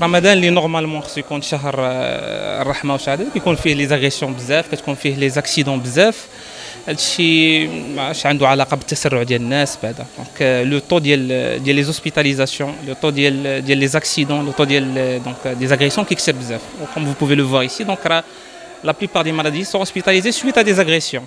رمضان اللي نورمالمون خصو يكون شهر آه، الرحمه وشهاده كيكون فيه لي زاغريسيون بزاف كتكون فيه لي زاكسيدون بزاف هادشي ماش عنده علاقه بالتسرع ديال الناس بعدا دونك لو طو ديال ديال لي زوسبيتاليزاسيون لو طو ديال ديال لي زاكسيدون لو طو ديال دونك دي زاغريسيون كيكسر بزاف كوم فو بوفي لو فوار ايسي دونك راه لا بليبار دي مالادي سون hospitalisées suite à des agressions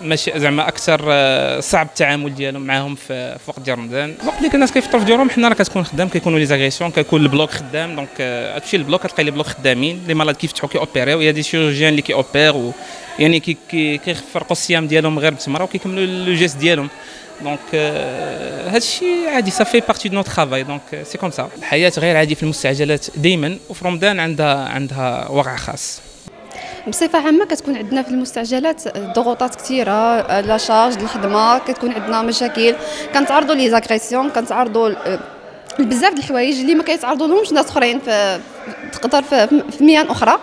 ماشي زعما أكثر آه، صعب التعامل ديالهم معاهم في وقت ديال رمضان. الوقت اللي الناس كيفطروا في ديورهم حنا راه كتكون خدام كيكونوا les agressions كيكون ال bloc خدام. donc تمشي لل bloc كتلقى les blocs خدامين les malades كيفتحوا كي اوبيريو يا des chirurgiens اللي كي opère يعني كي كيفرقوا الصيام ديالهم غير بتمرة وكيكملوا les gestes ديالهم. donc هذا الشيء عادي ça fait partie de notre travail donc c'est comme ça الحياة غير عادي في المستعجلات دائما وفي رمضان عندها عندها وقع خاص. بصفة عامة كتكون عندنا في المستعجلات ضغوطات كثيره la charge الخدمة كتكون عندنا مشاكل. كنتعرضوا les agressions كنتعرضوا بزاف د الحوايج اللي ما كيتعرضوا لهمش ناس أخرين في تقدر في مهن أخرى.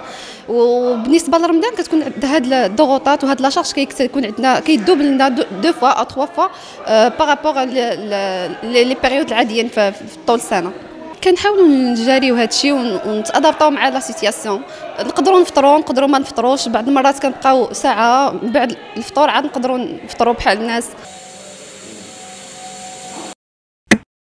وبالنسبة لرمضان كتكون هاد الضغوطات وهاد la charge كيكون عندنا كيدوبل لنا deux fois ou trois fois par rapport les périodes العاديين في طول السنة. كنحاولوا نجاريو هذا الشيء ونتأدابطاو مع لا سيتياسيون. نقدروا نفطروا نقدروا ما نفطروش. بعض المرات كنبقاو ساعة بعد الفطور عاد نقدروا نفطروا بحال الناس.